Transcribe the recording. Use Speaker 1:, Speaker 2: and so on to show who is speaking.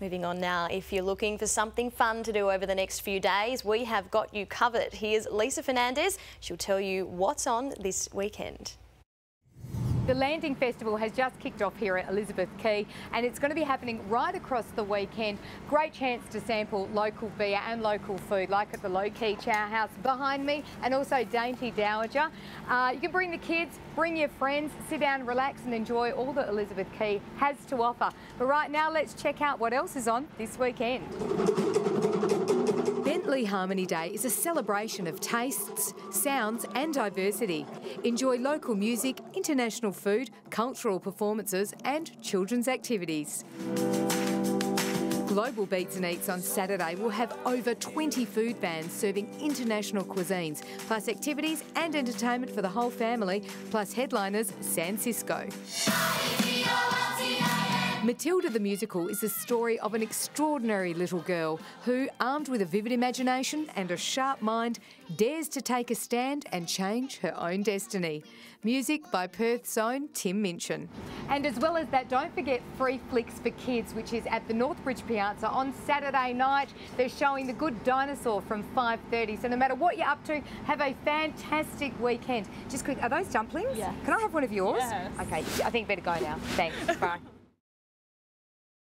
Speaker 1: Moving on now, if you're looking for something fun to do over the next few days, we have got you covered. Here's Lisa Fernandez. She'll tell you what's on this weekend.
Speaker 2: The Landing Festival has just kicked off here at Elizabeth Quay and it's going to be happening right across the weekend. Great chance to sample local beer and local food like at the Low Key Chow House behind me and also Dainty Dowager. Uh, you can bring the kids, bring your friends, sit down, relax and enjoy all that Elizabeth Quay has to offer. But right now let's check out what else is on this weekend. Bentley Harmony Day is a celebration of tastes, sounds and diversity. Enjoy local music, international food, cultural performances and children's activities. Global Beats and Eats on Saturday will have over 20 food vans serving international cuisines, plus activities and entertainment for the whole family, plus headliners San Cisco. Matilda the Musical is the story of an extraordinary little girl who, armed with a vivid imagination and a sharp mind, dares to take a stand and change her own destiny. Music by Perth's own Tim Minchin. And as well as that, don't forget Free Flicks for Kids, which is at the Northbridge Piazza on Saturday night. They're showing The Good Dinosaur from 5.30. So no matter what you're up to, have a fantastic weekend. Just quick, are those dumplings?
Speaker 3: Yeah.
Speaker 2: Can I have one of yours?
Speaker 3: Yes.
Speaker 2: Okay, I think better go now. Thanks. Bye.